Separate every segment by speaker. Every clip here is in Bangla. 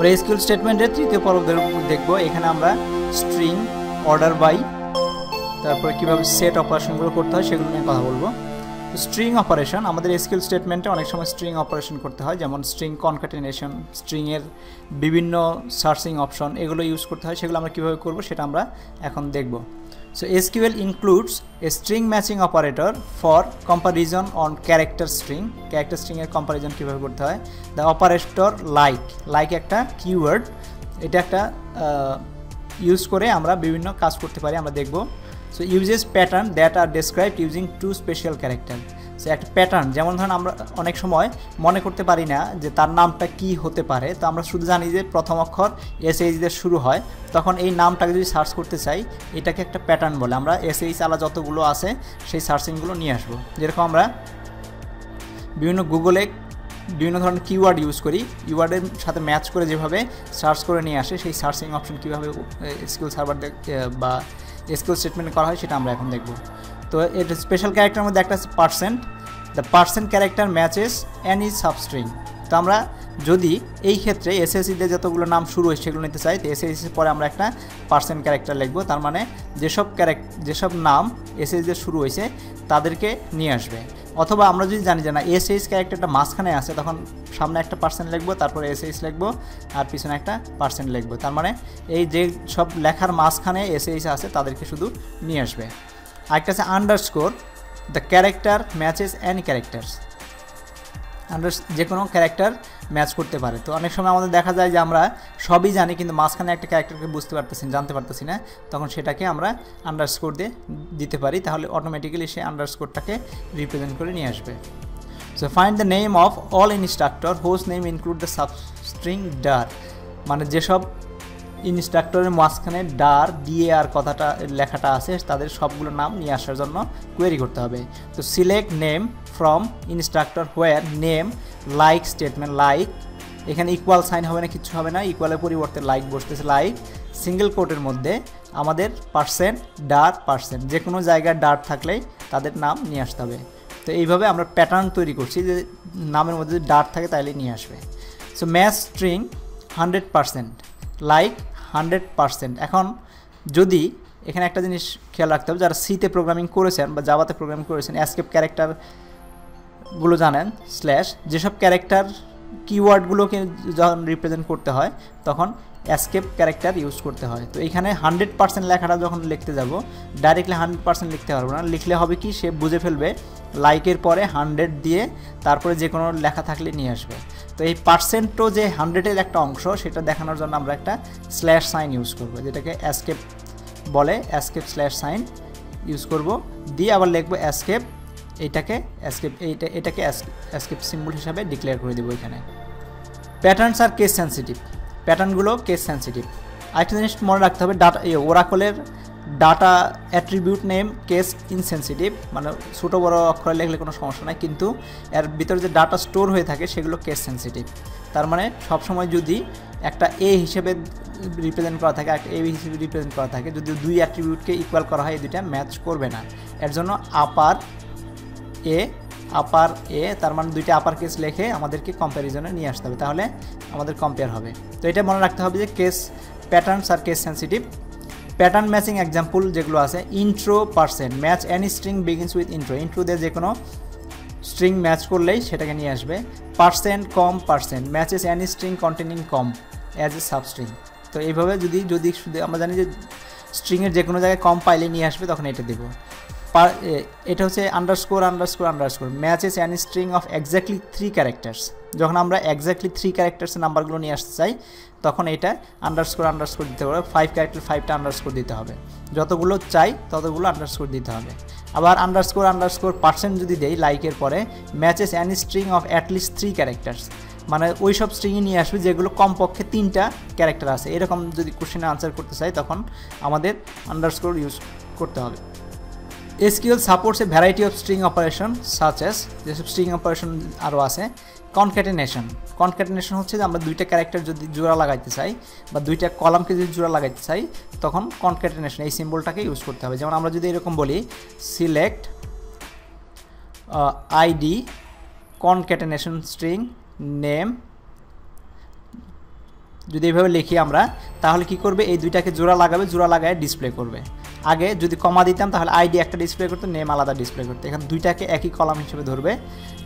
Speaker 1: আমরা স্কুল স্টেটমেন্টের তৃতীয় পর্ব দেখব। এখানে আমরা স্ট্রিং অর্ডার বাই তারপরে কীভাবে সেট অপারেশনগুলো করতে হয় সেগুলো নিয়ে কথা বলব। স্ট্রিং অপারেশন আমাদের স্কিল স্টেটমেন্টে অনেক সময় স্ট্রিং অপারেশন করতে হয়, যেমন স্ট্রিং কনকাটিনেশন স্ট্রিংয়ের বিভিন্ন সার্চিং অপশন এগুলো ইউজ করতে হয়, সেগুলো আমরা কীভাবে করব সেটা আমরা এখন দেখব। So SQL includes a string matching operator for comparison on character string character স্ট্রিংয়ের comparison কীভাবে করতে হয়? দ্য অপারেটর লাইক লাইক একটা কিওয়ার্ড এটা একটা ইউজ করে আমরা বিভিন্ন কাজ করতে পারি, আমরা দেখব। So uses pattern that are described using two special character so একটা প্যাটার্ন যেমন ধরুন আমরা অনেক সময় মনে করতে পারি না যে তার নামটা কি হতে পারে, তো আমরা শুধু জানি যে প্রথম অক্ষর এস এইচ দিয়ে শুরু হয়, তখন এই নামটাকে যদি সার্চ করতে চাই, এটাকে একটা প্যাটার্ন বলে, আমরা এস এইচ আলা যতগুলো আছে সেই সার্চিংগুলো নিয়ে আসব। যেরকম আমরা বিভিন্ন গুগলে বিভিন্ন ধরনের কিওয়ার্ড ইউজ করি কিওয়ার্ডের সাথে ম্যাচ করে যেভাবে সার্চ করে নিয়ে আসে, সেই সার্চিং অপশন কীভাবে স্কিল সার্ভার বা স্কিল স্টেটমেন্ট করা হয়, সেটা আমরা এখন দেখব। তো এর স্পেশাল ক্যারেক্টারের মধ্যে একটা আছে percent the percent character matches any substring তো আমরা যদি এই ক্ষেত্রে এসএসসিতে যতগুলো নাম শুরু হয়েছে সেগুলো নিতে চাই, তো এসএসসির পরে আমরা একটা পার্সেন্ট ক্যারেক্টার লিখব। তার মানে যেসব ক্যারেক্ট যেসব নাম এসএসসিতে শুরু হয়েছে, তাদেরকে নিয়ে আসবে। অথবা আমরা যদি জানি যে না এস এইচ ক্যারেক্টারটা মাঝখানে আছে, তখন সামনে একটা পার্সেন্ট লিখব, তারপরে এস এইচ লিখব, আর পিছনে একটা পার্সেন্ট লিখব। তার মানে এই যে সব লেখার মাঝখানে এস আছে, তাদেরকে শুধু নিয়ে আসবে। আরেকটা আছে underscore the character matches any characters under যে কোনো ক্যারেক্টার ম্যাচ করতে পারে। তো অনেক সময় আমাদের দেখা যায় যে আমরা সবই জানি, কিন্তু মাঝখানে একটা ক্যারেক্টারকে বুঝতে পারতেছি না, জানতে পারতেছি না। তখন সেটাকে আমরা আন্ডারস্কোর দিয়ে দিতে পারি, তাহলে অটোমেটিক্যালি সে আন্ডারস্কোরটাকে রিপ্রেজেন্ট করে নিয়ে আসবে। So find the name of all instructor whose name include the substring dar মানে যেসব ইনস্ট্রাক্টরের মাঝখানে ডার ডিএ আর কথাটা, লেখাটা আছে, তাদের সবগুলো নাম নিয়ে আসার জন্য কোয়েরি করতে হবে। তো select name from instructor where name like statement like এখানে ইকুয়াল সাইন হবে না কিছু হবে না ইকুয়ালের পরিবর্তে লাইক বসতেছে লাইক সিঙ্গেল কোটের মধ্যে আমাদের পার্সেন্ট ডার পার্সেন্ট যে কোনো জায়গায় ডার থাকলেই তাদের নাম নিয়ে আসতে হবে। তো এইভাবে আমরা প্যাটার্ন তৈরি করছি যে নামের মধ্যে যদি ডার থাকে তাহলে নিয়ে আসবে। So match string hundred percent like hundred percent. এখন যদি এখানে একটা জিনিস খেয়াল রাখতে হবে, যারা সিতে প্রোগ্রামিং করেছেন বা জাভাতে প্রোগ্রামিং করেছেন অ্যাসকেপ ক্যারেক্টারগুলো জানেন স্ল্যাশ যেসব ক্যারেক্টার কিওয়ার্ডগুলোকে যখন রিপ্রেজেন্ট করতে হয়, তখন অ্যাসকেপ ক্যারেক্টার ইউজ করতে হয়। তো এখানে হান্ড্রেড পার্সেন্ট লেখাটা যখন লিখতে যাব ডাইরেক্টলি হান্ড্রেড পার্সেন্ট লিখতে পারব না। লিখলে হবে কি, সে বুঝে ফেলবে লাইকের পরে হান্ড্রেড দিয়ে তারপরে যে কোনো লেখা থাকলে নিয়ে আসবে। তো এই পার্সেন্টও যে হান্ড্রেডের একটা অংশ, সেটা দেখানোর জন্য আমরা একটা স্ল্যাশ সাইন ইউজ করব, যেটাকে অ্যাসকেপ বলে। অ্যাসকেপ স্ল্যাশ সাইন ইউজ করব। দিয়ে আবার লিখব অ্যাসকেপ এইটাকে অ্যাসকেপ এইটা, এটাকে অ্যাসকেপ সিম্বল হিসাবে ডিক্লেয়ার করে দেবো এখানে। প্যাটার্নস আর কেস সেন্সিটিভ প্যাটার্নগুলো কেস সেন্সিটিভ আরেকটা জিনিস মনে রাখতে হবে data ওরাকলের data attribute name case insensitive মানে ছোটো, বড় অক্ষরে লিখলে কোনো সমস্যা নাই, কিন্তু এর ভিতরে যে ডাটা স্টোর হয়ে থাকে সেগুলো কেস সেন্সিটিভ তার মানে সবসময় যদি একটা এ হিসেবে রিপ্রেজেন্ট করা থাকে, একটা এ হিসেবে রিপ্রেজেন্ট করা থাকে, যদি দুই অ্যাট্রিবিউটকে ইকুয়াল করা হয়, এই দুইটা ম্যাচ করবে না। এর জন্য আপার এ আপার এ তার মানে দুইটা আপার কেস লেখে আমাদেরকে কম্প্যারিজনে নিয়ে আসতে হবে। তাহলে আমাদের কম্পেয়ার হবে। তো এটা মনে রাখতে হবে যে case patterns are case sensitive pattern matching example যেগুলো আছে intro percent match any string begins with intro intro দিয়ে যে কোনো স্ট্রিং ম্যাচ করলেই সেটাকে নিয়ে আসবে। Percent comp percent matches any string containing comp as a substring তো এইভাবে যদি যদি শুধু আমরা জানি যে স্ট্রিংয়ের যে কোনো জায়গায় কম পাইলে নিয়ে আসবে, তখন এটা দেবো। এটা হচ্ছে underscore underscore underscore matches an string of exactly three characters যখন আমরা এক্স্যাক্টলি থ্রি ক্যারেক্টার্সের নাম্বারগুলো নিয়ে আসতে চাই, তখন এটা আন্ডারস্কোর আন্ডারস্কোর দিতে হবে। ফাইভ ক্যারেক্টার ফাইভটা আন্ডারস্কোর দিতে হবে। যতগুলো চাই, ততগুলো আন্ডারস্কোর দিতে হবে। আবার আন্ডারস্কোর আন্ডারস্কোর পার্সেন্ট যদি দেই লাইকের পরে matches an string of at least three characters মানে ওই সব স্ট্রিংয়ে নিয়ে আসবে যেগুলো কমপক্ষে তিনটা ক্যারেক্টার আছে। এরকম যদি কোশ্চেনে আনসার করতে চাই, তখন আমাদের আন্ডারস্কোর ইউজ করতে হবে। SQL supports a variety of string operation such যেসব স্ট্রিং অপারেশন আরও আছে কনক্যাটেনেশন কনক্যাটেনেশন হচ্ছে যে আমরা দুইটা ক্যারেক্টার যদি জোড়া লাগাইতে চাই বা দুইটা কলামকে যদি জোড়া লাগাইতে চাই, তখন কনক্যাটেনেশন এই সিম্বলটাকে ইউজ করতে হবে। যেমন আমরা যদি এরকম বলি select ID concatenation string name যদি এইভাবে লিখি আমরা, তাহলে কি করবে? এই দুইটাকে জোড়া লাগাবে, জোড়া লাগায় ডিসপ্লে করবে। আগে যদি কমা দিতাম, তাহলে আইডি একটা ডিসপ্লে করতো নেম আলাদা ডিসপ্লে করতো। এখানে দুইটাকে একই কলাম হিসেবে ধরবে।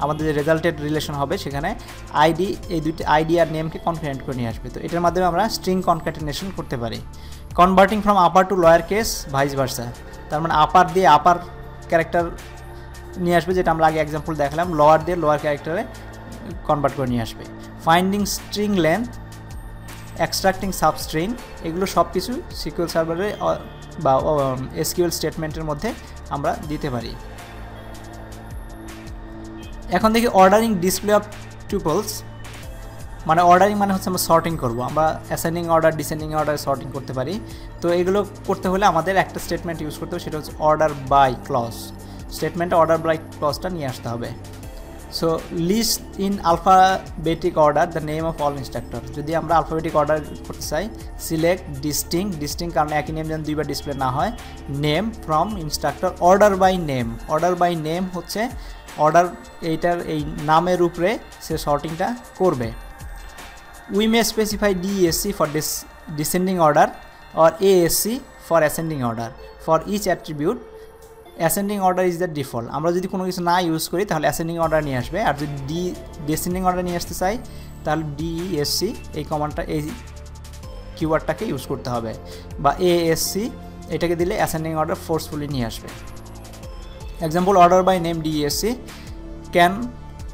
Speaker 1: আমাদের যে রেজাল্টেড রিলেশন হবে, সেখানে আইডি এই দুইটি আইডি আর নেমকে কনফিডেন্ট করে নিয়ে আসবে। তো এটার মাধ্যমে আমরা স্ট্রিং কনক্যাটিনেশন করতে পারি। Converting from upper to lower case vice versa তার মানে আপার দিয়ে আপার ক্যারেক্টার নিয়ে আসবে, যেটা আমরা আগে এক্সাম্পল দেখালাম লোয়ার দিয়ে লোয়ার ক্যারেক্টারে কনভার্ট করে নিয়ে আসবে। Finding string length extracting substring এগুলো সব কিছু সিকিউর সার্ভারে বা এসকিউএল স্টেটমেন্টের মধ্যে আমরা দিতে পারি। এখন দেখি অর্ডারিং ডিসপ্লে অফ টুপলস। মানে অর্ডারিং মানে হচ্ছে আমরা শর্টিং করব। আমরা ascending order descending order sorting করতে পারি। তো এগুলো করতে হলে আমাদের একটা স্টেটমেন্ট ইউজ করতে হবে, সেটা হচ্ছে অর্ডার বাই ক্লস স্টেটমেন্টে অর্ডার বাই ক্লসটা নিয়ে আসতে হবে। So list in alphabetic order the name of all instructor যদি আমরা আলফাবেটিক অর্ডার করতে চাই সিলেক্ট ডিস্টিং ডিস্টিং কারণ একই নেম যেন দুইবার ডিসপ্লে না হয় name from instructor order by name order by name হচ্ছে অর্ডার এইটার এই নামের উপরে সে শর্টিংটা করবে we may specify DSC for des descending order or ASC for ascending order for each attribute ascending order is the default আমরা যদি কোনো কিছু না ইউজ করি, তাহলে অ্যাসেন্ডিং অর্ডার নিয়ে আসবে। আর যদি ডি ডিসেন্ডিং অর্ডার নিয়ে আসতে চাই, তাহলে ডিএসসি এই কমান্ডটা এই কিওয়ার্ডটাকে ইউজ করতে হবে। বা এএসসি এটাকে দিলে অ্যাসেন্ডিং অর্ডার ফোর্সফুলি নিয়ে আসবে। Example order by name DSC can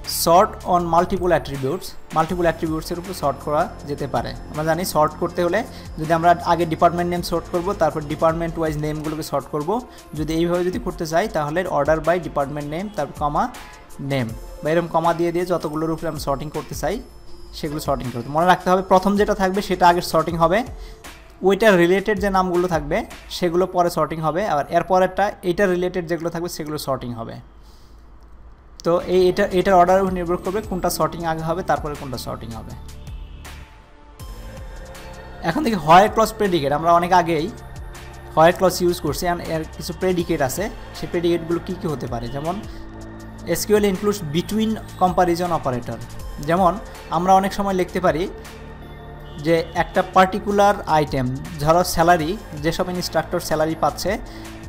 Speaker 1: sort on multiple attributes multiple অ্যাট্রিবিউটসের উপর শর্ট করা যেতে পারে। আমরা জানি শর্ট করতে হলে যদি আমরা আগে ডিপার্টমেন্ট নেম শর্ট করব, তারপর ডিপার্টমেন্ট ওয়াইজ নেমগুলোকে শর্ট করব। যদি এইভাবে যদি করতে চাই, তাহলে অর্ডার বাই ডিপার্টমেন্ট নেম তারপর কমা নেম বা এরকম কমা দিয়ে দিয়ে যতগুলোর উপরে আমরা শর্টিং করতে চাই, সেগুলো শর্টিং করতে। মনে রাখতে হবে, প্রথম যেটা থাকবে, সেটা আগে শর্টিং হবে। ওইটার রিলেটেড যে নামগুলো থাকবে, সেগুলো পরে শর্টিং হবে। আর এরপরেরটা, এইটার রিলেটেড যেগুলো থাকবে, সেগুলো শর্টিং হবে। তো এই এটা, এটার অর্ডার নির্ভর করবে কোনটা শর্টিং আগে হবে, তারপরে কোনটা শর্টিং হবে। এখন দেখি হোয়ার ক্লস প্রেডিকেট আমরা অনেক আগেই হোয়ার ক্লস ইউজ করছি এর কিছু প্রেডিকেট আছে। সেই প্রেডিকেটগুলো কী কী হতে পারে? যেমন SQL includes between comparison operator যেমন আমরা অনেক সময় লিখতে পারি যে একটা পার্টিকুলার আইটেম ধরো স্যালারি যেসব ইনস্ট্রাক্টর স্যালারি পাচ্ছে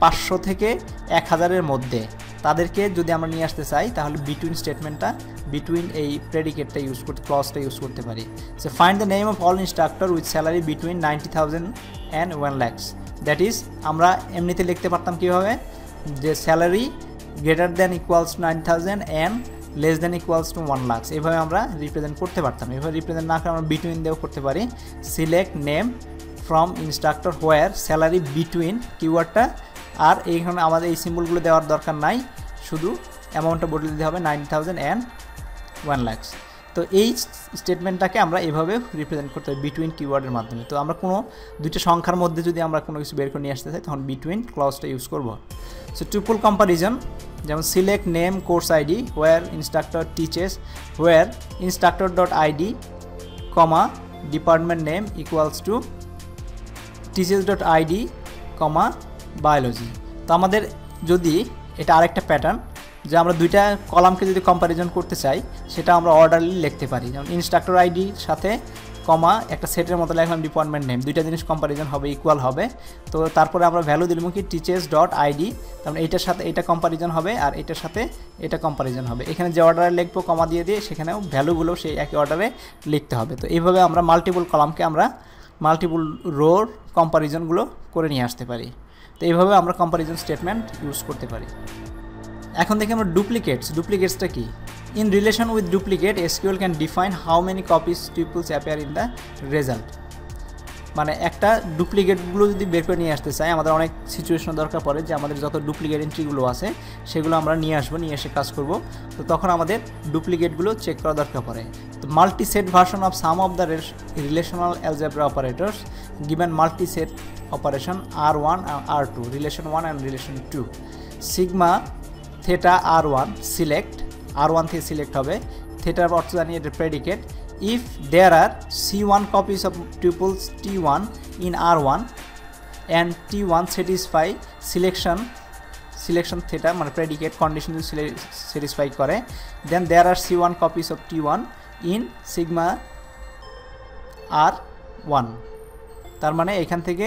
Speaker 1: পাঁচশো থেকে এক হাজারের মধ্যে। তাদেরকে যদি আমরা নিয়ে আসতে চাই, তাহলে বিটুইন স্টেটমেন্টটা বিটুইন এই প্রেডিকেটটা ইউজ করতে ক্লসটা ইউজ করতে পারি। Say find the name of all instructor with salary between ninety thousand and one lakhs that is আমরা এমনিতে লিখতে পারতাম কীভাবে? যে salary greater than equals to nine thousand and less than equals to one lakhs এভাবে আমরা রিপ্রেজেন্ট করতে পারতাম। এভাবে রিপ্রেজেন্ট না করে আমরা বিটুইন দিয়েও করতে পারি। Select name from instructor where salary between কিওয়ার্ডটা আর এইখানে আমাদের এই সিম্বলগুলো দেওয়ার দরকার নাই। শুধু অ্যামাউন্টটা বদলে দিতে হবে nine thousand and one lakhs তো এই স্টেটমেন্টটাকে আমরা এভাবে রিপ্রেজেন্ট করতে হবে বিটুইন কিওয়ার্ডের মাধ্যমে। তো আমরা কোনো দুইটা সংখ্যার মধ্যে যদি আমরা কোনো কিছু বের করে নিয়ে আসতে চাই, তখন বিটুইন ক্লজটা ইউজ করব। সো টুপুল কম্পারিজন যেমন select name course ID where instructor teaches where instructor dot ID comma department name equals to teaches dot ID comma biology তো আমাদের যদি এটা আরেকটা প্যাটার্ন যে আমরা দুইটা কলামকে যদি কম্প্যারিজন করতে চাই, সেটা আমরা অর্ডারলি লিখতে পারি। যেমন ইনস্ট্রাক্টর আইডির সাথে কমা একটা সেটের মতো লিখলাম ডিপার্টমেন্ট নেম দুইটা জিনিস কম্প্যারিজন হবে ইকুয়াল হবে। তো তারপরে আমরা ভ্যালু দিলাম কি? টিচার্স ডট আইডি তারপরে এইটার সাথে এটা কম্প্যারিজন হবে আর এটার সাথে এটা কম্প্যারিজন হবে। এখানে যে অর্ডারে লিখব কমা দিয়ে দিয়ে, সেখানেও ভ্যালুগুলো সেই একই অর্ডারে লিখতে হবে। তো এইভাবে আমরা মাল্টিপল কলামকে আমরা মাল্টিপল রোর কম্প্যারিজনগুলো করে নিয়ে আসতে পারি। তো এইভাবে আমরা কম্প্যারিজন স্টেটমেন্ট ইউজ করতে পারি। এখন দেখি আমরা ডুপ্লিকেটস ডুপ্লিকেটসটা কি? In relation with duplicate SQL can define how many copies tuples appear in the result মানে একটা ডুপ্লিকেটগুলো যদি বের করে নিয়ে আসতে চাই, আমাদের অনেক সিচুয়েশন দরকার পড়ে যে আমাদের যত ডুপ্লিকেট এন্ট্রিগুলো আছে, সেগুলো আমরা নিয়ে আসব, নিয়ে এসে কাজ করব। তো তখন আমাদের ডুপ্লিকেটগুলো চেক করা দরকার পড়ে। তো multi set version of some of the relational algebra operators given multi set operation R one R two, relation one and relation two. Sigma, theta, R one, select. R one থেকে সিলেক্ট হবে। থেটার অর্থ জানিয়ে এটা predicate if there are C one copies of tuples T one in R one and T one satisfy selection selection theta মানে প্রেডিকেট কন্ডিশন স্যাটিসফাই করে then there are C one copies of T one in sigma R one তার মানে এখান থেকে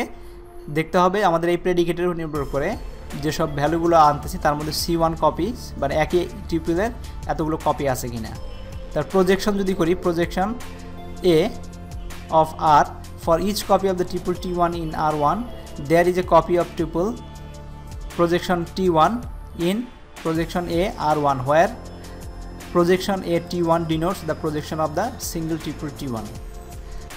Speaker 1: দেখতে হবে আমাদের এই প্রেডিকেটের নির্ভর করে যেসব ভ্যালুগুলো আনতেছি, তার মধ্যে সি ওয়ান কপিস বা একই টিপিউলের এতগুলো কপি আছে কি না তার প্রজেকশন যদি করি projection A of R for each copy of the tuple T one in R one there is a copy of triple projection T one in projection A R one where projection A T one denotes the projection of the single tuple T one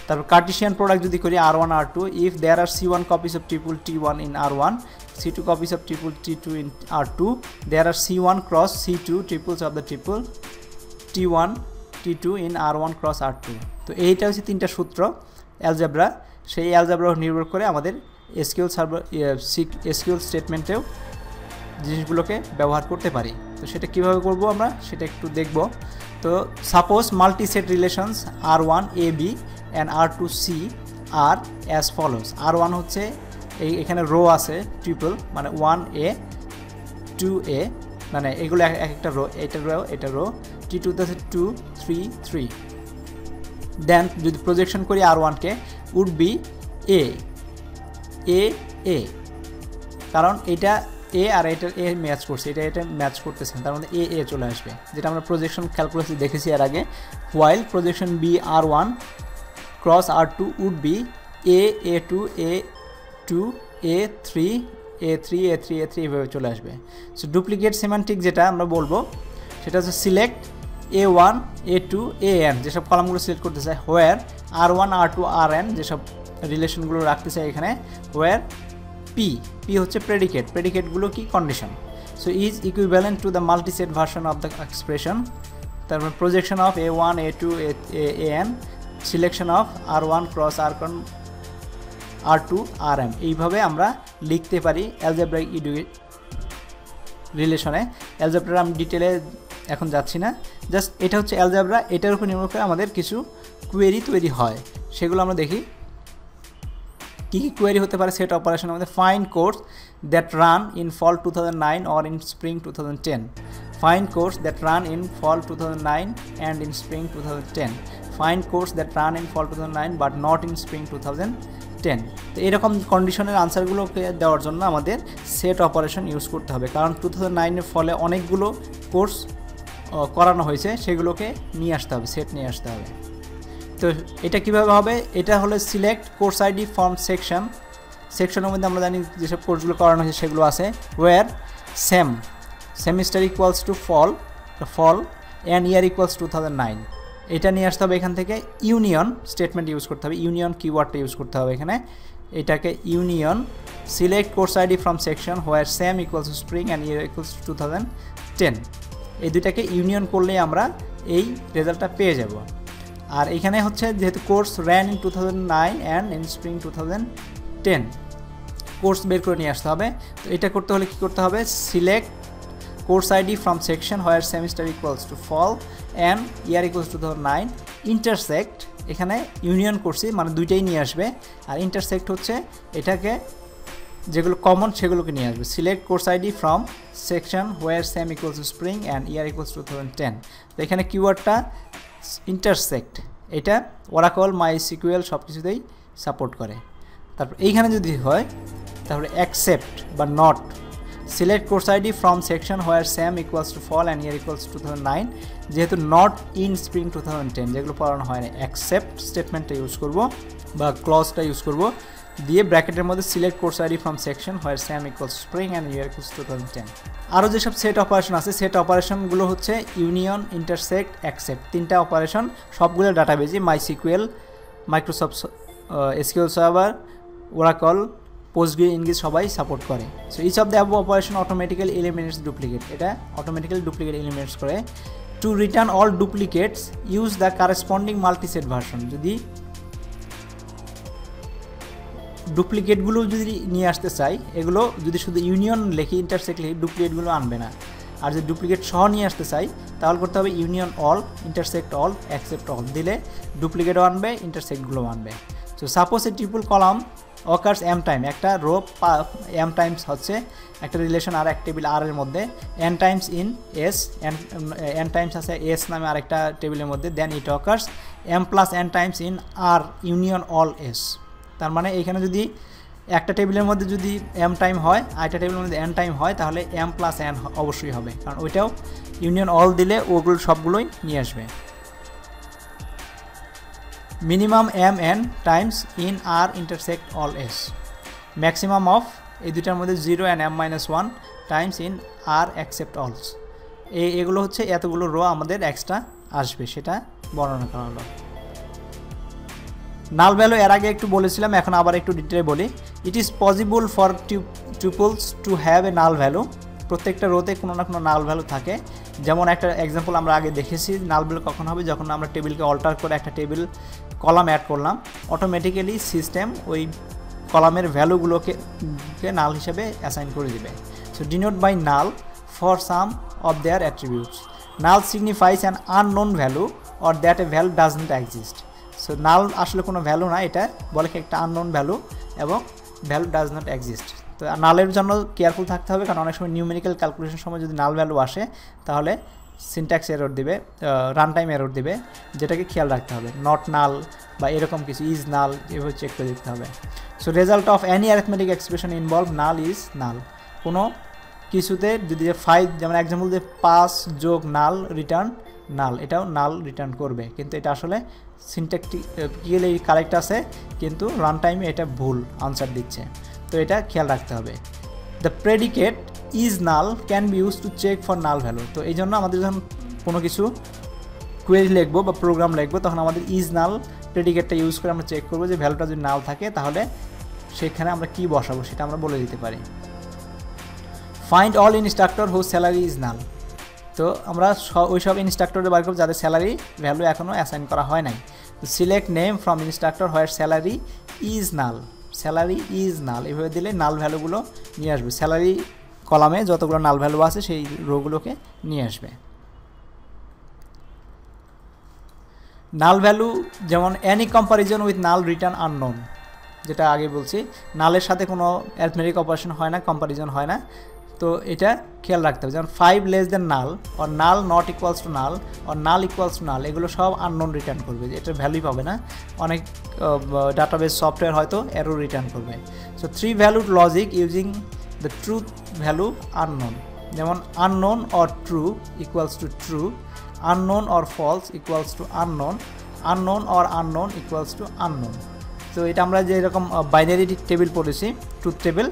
Speaker 1: তারপর কার্টিসিয়ান প্রোডাক্ট যদি করি R one R two if there are C one copies of triple T one in R one C two copies of triple T two in R two there are C one cross C two triples of the triple T one T two in R one cross R two তো এইটা হচ্ছে তিনটা সূত্র অ্যালজাবরা সেই অ্যালজাবরা নির্ভর করে আমাদের এসকিউল সার্ভার এসকিউল স্টেটমেন্টেও জিনিসগুলোকে ব্যবহার করতে পারি। তো সেটা কীভাবে করব আমরা, সেটা একটু দেখব। তো suppose multi set relations R one A B and R two C are as follows R one হচ্ছে এই এখানে রো আছে ট্রিপল মানে ওয়ান এ টু এ মানে এগুলো এক একটা রো এটা রো এটা রো টি টুতে আছে টু থ্রি থ্রি দেন যদি প্রজেকশন করি আর ওয়ানকে would be A A A কারণ এটা এ আর এটা এ ম্যাচ করছে, এটা এটা ম্যাচ করতেছে, তার মধ্যে এ এ চলে আসবে। যেটা আমরা প্রজেকশন ক্যালকুলেশন দেখেছি এর আগে while projection B R one A A two A two A three A three A three A three এভাবে চলে আসবে। সো ডুপ্লিকেট সিমেন্টিক যেটা আমরা বলব, সেটা হচ্ছে select A one A two A N যেসব কলামগুলো সিলেক্ট করতে চাই where R one R two R N যেসব রিলেশনগুলো রাখতে চাই এখানে হোয়ার পি পি হচ্ছে প্রেডিকেট প্রেডিকেটগুলো কি? Condition so is equivalent to the multiset version of the expression তারপর projection of A one A two A N selection of R one cross R con R two R M এইভাবে আমরা লিখতে পারি অ্যালজেব্রাইক ইডু রিলেশনে অ্যালজেব্রা আমি ডিটেলে এখন যাচ্ছি না। জাস্ট এটা হচ্ছে অ্যালজাবরা এটার উপর নির্ভর করে আমাদের কিছু কোয়েরি তৈরি হয়। সেগুলো আমরা দেখি। কী কী কোয়েরি হতে পারে সেট অপারেশন আমাদের find course that ran in fall two thousand nine or in spring two thousand ten find course that ran in fall two thousand nine and in spring two thousand ten find course that ran in fall two thousand nine but not in spring two thousand ten তো এরকম কন্ডিশনের আনসারগুলোকে দেওয়ার জন্য আমাদের সেট অপারেশন ইউজ করতে হবে। কারণ টু থাউজেন্ড নাইনের ফলে অনেকগুলো কোর্স করানো হয়েছে, সেগুলোকে নিয়ে আসতে হবে সেট নিয়ে আসতে হবে। তো এটা কীভাবে হবে? এটা হলো select course ID from section সেকশনের মধ্যে আমরা জানি যেসব কোর্সগুলো করানো হয়েছে, সেগুলো আছে where sem semester equals to fall fall and year equals to thousand nine এটা নিয়ে আসতে হবে এখান থেকে ইউনিয়ন স্টেটমেন্ট ইউজ করতে হবে, ইউনিয়ন কিওয়ার্ডটা ইউজ করতে হবে এখানে। এটাকে union select course ID from section where sem equals spring and year equals to thousand ten এই দুইটাকে ইউনিয়ন করলেই আমরা এই রেজাল্টটা পেয়ে যাব। আর এখানে হচ্ছে যেহেতু course ran in two thousand nine and in spring two thousand ten course বের করে নিয়ে আসতে হবে। তো এটা করতে হলে কী করতে হবে? Select course ID from section where semester equals to fall and year equals to thousand nine intersect এখানে ইউনিয়ন করছি মানে দুইটাই নিয়ে আসবে। আর ইন্টারসেক্ট হচ্ছে এটাকে যেগুলো কমন সেগুলোকে নিয়ে আসবে। Select course ID from section where sem equals to spring and year equals to thousand ten তো এখানে কিওয়ার্ডটা ইন্টারসেক্ট এটা ওরাকল মাই সিকুয়েল সব কিছুতেই সাপোর্ট করে। তারপর এইখানে যদি হয় তারপরে অ্যাকসেপ্ট বা not select course ID from section where sem equals to fall and year equals to thousand nine. যেহেতু not in spring two thousand ten, যেগুলো পড়ানো হয় না অ্যাকসেপ্ট স্টেটমেন্টটা ইউজ করব বা ক্লজটা ইউজ করব। দিয়ে ব্র্যাকেটের মধ্যে select course ID from section where sem equals spring and year equals two thousand ten. আরও যেসব সেট অপারেশন আছে, সেট অপারেশনগুলো হচ্ছে ইউনিয়ন ইন্টারসেক্ট অ্যাকসেপ্ট তিনটা অপারেশন সবগুলো ডাটাবেজি MySQL Microsoft SQL server Oracle Postgre English সবাই সাপোর্ট করে। So each of the operation automatically eliminates duplicate এটা অটোমেটিক্যাল ডুপ্লিকেট এলিমিনেটস করে। To return all duplicates use the corresponding multiset version যদি ডুপ্লিকেটগুলো যদি নিয়ে আসতে চাই, এগুলো যদি শুধু ইউনিয়ন লেখি ইন্টারসেক্ট লিখি ডুপ্লিকেটগুলো আনবে না। আর যদি ডুপ্লিকেট সহ নিয়ে আসতে চাই, তাহলে করতে হবে union all intersect all accept all দিলে ডুপ্লিকেটও আনবে ইন্টারসেক্টগুলো আনবে। So suppose a triple column occurs M time একটা রো এম টাইমস হচ্ছে একটা রিলেশন আর এক টেবিল আর এর মধ্যে n times in s n times আছে এস নামে আরেকটা টেবিলের মধ্যে then it occurs m plus n times in r union all s তার মানে এখানে যদি একটা টেবিলের মধ্যে যদি এম টাইম হয়, আরেকটা টেবিলের মধ্যে এন টাইম হয়, তাহলে এম প্লাস এন অবশ্যই হবে। কারণ ওইটাও ইউনিয়ন অল দিলে ওগুলো সবগুলোই নিয়ে আসবে। Minimum m n times in r intersect all s. Maximum of, এই দুটার মধ্যে zero and m minus one times in r except all s. এই এগুলো হচ্ছে এতগুলো রো আমাদের এক্সট্রা আসবে, সেটা বর্ণনা করা হলো। নাল ভ্যালু এর আগে একটু বলেছিলাম, এখন আবার একটু ডিটেলে বলি। It is possible for tuples to have a null value প্রত্যেকটা রোতে কোনো না কোনো নাল ভ্যালু থাকে। যেমন একটা এক্সাম্পল আমরা আগে দেখেছি নাল ভ্যালু কখন হবে? যখন আমরা টেবিলকে অল্টার করে একটা টেবিল কলাম অ্যাড করলাম অটোমেটিক্যালি সিস্টেম ওই কলামের ভ্যালুগুলোকে নাল হিসেবে অ্যাসাইন করে দেবে। So denote by null for some of their attributes null signifies an unknown value or that a value does not exist so null আসলে কোনো ভ্যালু না, এটা বলে কি একটা আননোন ভ্যালু এবং ভ্যালু ডাজ নট এক্সিস্ট তো নালের জন্য কেয়ারফুল থাকতে হবে, কারণ অনেক সময় নিউমেরিক্যাল ক্যালকুলেশন সময় যদি নাল ভ্যালু আসে, তাহলে সিনট্যাক্স এরর দিবে রান টাইম এরর দিবে, যেটাকে খেয়াল রাখতে হবে। নট নাল বা এরকম কিছু ইজ নাল এভাবে চেক করে দিতে হবে। So result of any arithmetic expression involve null is null কোনো কিছুতে যদি ফাইভ যেমন এক্সাম্পল যে পাস যোগ নাল রিটার্ন নাল এটাও নাল রিটার্ন করবে। কিন্তু এটা আসলে সিনট্যাকটিক্যালি কারেক্ট আছে, কিন্তু রান টাইমে এটা ভুল আনসার দিচ্ছে। তো এটা খেয়াল রাখতে হবে। The predicate is null can be use to check for null value তো এই জন্য আমাদের যখন কোনো কিছু কোয়েরি লিখব বা প্রোগ্রাম লিখব, তখন আমাদের ইজ নাল প্রেডিকেটটা ইউজ করে আমরা চেক করব যে ভ্যালুটা যদি নাল থাকে, তাহলে সেখানে আমরা কি বসাবো সেটা আমরা বলে দিতে পারি। Find all instructor who salary is null তো আমরা ওই সব ইনস্ট্রাক্টরের বার করব যাদের স্যালারি ভ্যালু এখনও অ্যাসাইন করা হয় নাই। Select name from instructor where salary is null salary is null এভাবে দিলে নাল ভ্যালুগুলো নিয়ে আসবে। স্যালারি কলামে যতগুলো নাল ভ্যালু আছে সেই রোগুলোকে নিয়ে আসবে। নাল ভ্যালু যেমন any comparison with null return unknown যেটা আগে বলছি, নালের সাথে কোনো অ্যাথমেটিক অপারেশন হয় না কম্পারিজন হয় না। তো এটা খেয়াল রাখতে হবে, যেমন five less than null or null not equals to null or null equals to null এগুলো সব আননোন রিটার্ন করবে এটার ভ্যালুই পাবে না। অনেক ডাটাবেস সফটওয়্যার হয়তো এরও রিটার্ন করবে। So three valued logic using the truth value unknown যেমন unknown or true equals to true unknown or false equals to unknown unknown or unknown equals to unknown তো এটা আমরা যে এরকম বাইনারি টেবিল পড়েছি ট্রুথ টেবিল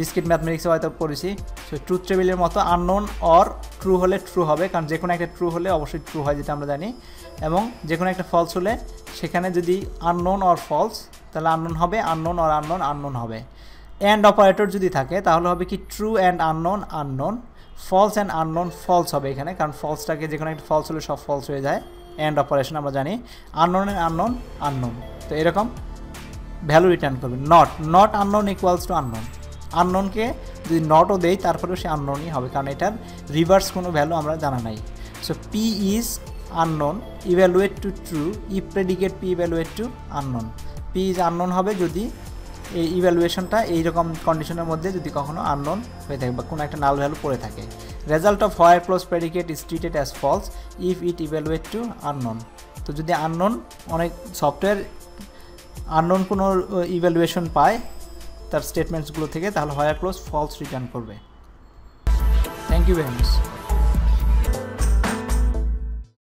Speaker 1: ডিসক্রিট ম্যাথমেটিক্সে হয়তো পড়েছি। সো ট্রুথ টেবিলের মতো আননোন অর ট্রু হলে ট্রু হবে, কারণ যে কোনো একটা ট্রু হলে অবশ্যই ট্রু হয়, যেটা আমরা জানি। এবং যে কোনো একটা ফলস হলে, সেখানে যদি আননোন অর ফলস তাহলে আননোন হবে আননোন অর আননোন আননোন হবে। অ্যান্ড অপারেটর যদি থাকে, তাহলে হবে কি true and unknown unknown false and unknown false হবে এখানে, কারণ ফলসটাকে যে কোনো একটা ফলস হলে সব ফলস হয়ে যায় অ্যান্ড অপারেশন আমরা জানি আননোন অ্যান্ড আননোন আননোন তো এরকম ভ্যালু রিটার্ন করবে। Not not unknown equals to unknown আননোনকে যদি নটও দেই, তারপরেও সে আননোনই হবে, কারণ এটার রিভার্স কোনো ভ্যালু আমরা জানা নাই। So p is unknown evaluate to true e predicate p evaluate to unknown p is unknown হবে যদি এই ইভ্যালুয়েশনটা এইরকম কন্ডিশনের মধ্যে যদি কখনো আননোন হয়ে থাকে বা কোনো একটা নাল ভ্যালু পড়ে থাকে। Result of where plus predicate is treated as false if it evaluate to unknown তো যদি আননোন অনেক সফটওয়্যার আননোন কোনো ইভ্যালুয়েশন পায়, তার স্টেটমেন্টসগুলো থেকে, তাহলে হয়ার ক্লোজ ফলস রিটার্ন করবে। Thank you very much